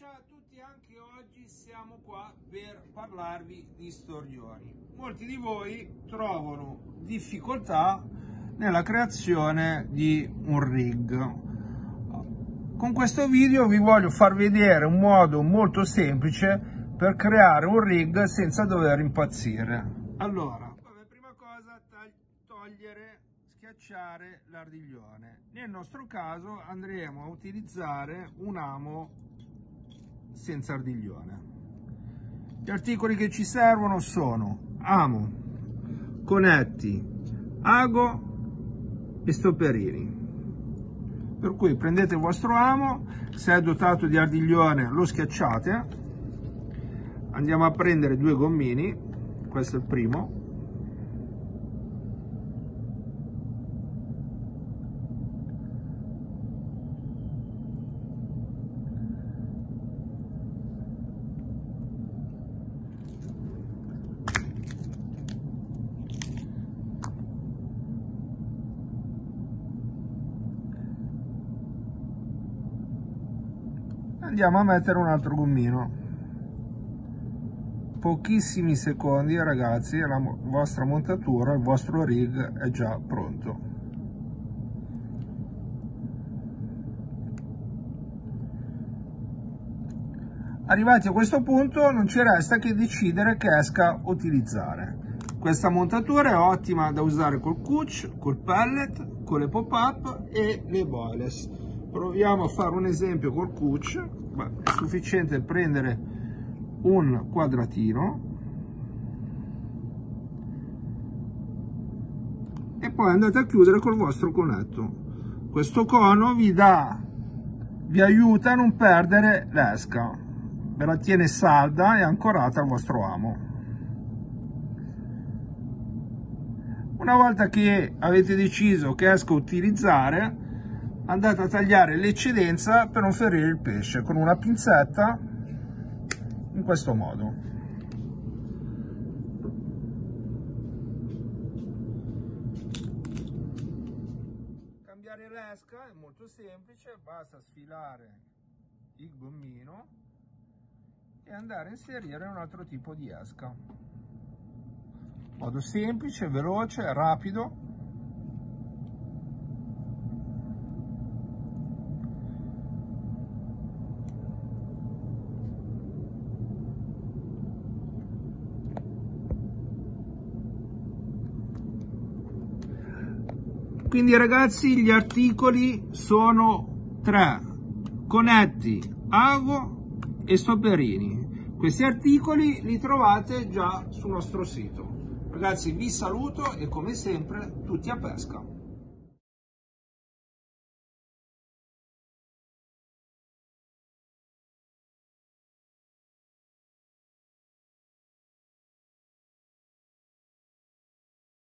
ciao a tutti, anche oggi siamo qua per parlarvi di storioni. Molti di voi trovano difficoltà nella creazione di un rig. Con questo video vi voglio far vedere un modo molto semplice per creare un rig senza dover impazzire. Allora, come prima cosa togliere, schiacciare l'ardiglione. Nel nostro caso andremo a utilizzare un amo senza ardiglione. Gli articoli che ci servono sono amo, conetti, ago e stopperini. Per cui prendete il vostro amo, se è dotato di ardiglione lo schiacciate, andiamo a prendere due gommini, questo è il primo, andiamo a mettere un altro gommino. Pochissimi secondi ragazzi la vostra montatura il vostro rig è già pronto. Arrivati a questo punto non ci resta che decidere che esca utilizzare. Questa montatura è ottima da usare col cucci, col pellet, con le pop-up e le boilers proviamo a fare un esempio col cucci è sufficiente prendere un quadratino e poi andate a chiudere col vostro conetto questo cono vi dà vi aiuta a non perdere l'esca ve la tiene salda e ancorata al vostro amo. Una volta che avete deciso che esco a utilizzare andate a tagliare l'eccedenza per non ferire il pesce con una pinzetta in questo modo. Cambiare l'esca è molto semplice basta sfilare il gommino e andare a inserire un altro tipo di esca modo semplice veloce rapido quindi ragazzi gli articoli sono tre. Conetti ago e stopperini questi articoli li trovate già sul nostro sito. Ragazzi vi saluto e come sempre tutti a pesca